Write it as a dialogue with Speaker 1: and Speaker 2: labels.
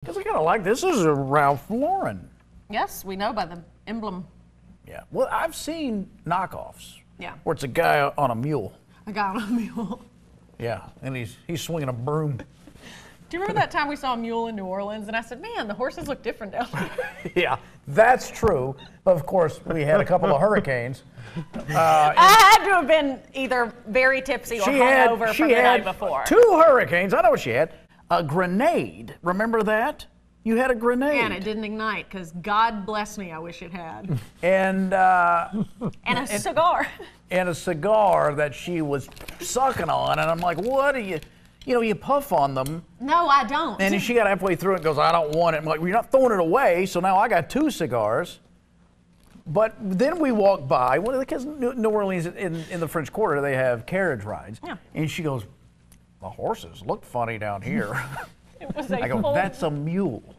Speaker 1: Because I kind of like this. This is a Ralph Lauren.
Speaker 2: Yes, we know by the emblem.
Speaker 1: Yeah. Well, I've seen knockoffs.
Speaker 2: Yeah.
Speaker 1: Where it's a guy on a mule.
Speaker 2: I got on a mule.
Speaker 1: Yeah, and he's he's swinging a broom.
Speaker 2: Do you remember that time we saw a mule in New Orleans? And I said, man, the horses look different down there.
Speaker 1: yeah, that's true. But of course, we had a couple of hurricanes.
Speaker 2: I had to have been either very tipsy or hungover from the
Speaker 1: had
Speaker 2: night before.
Speaker 1: two hurricanes. I know what she had. A grenade. Remember that? You had a grenade.
Speaker 2: And it didn't ignite because God bless me, I wish it had.
Speaker 1: And uh,
Speaker 2: And a cigar.
Speaker 1: and a cigar that she was sucking on, and I'm like, what are you? You know, you puff on them,
Speaker 2: No, I don't.
Speaker 1: and she got halfway through it and goes, I don't want it. I'm like, well, you're not throwing it away, so now I got two cigars. But then we walk by, well, because New New Orleans, in, in the French Quarter, they have carriage rides.
Speaker 2: Yeah.
Speaker 1: And she goes, the horses look funny down here.
Speaker 2: it was a
Speaker 1: I go,
Speaker 2: full
Speaker 1: that's a mule.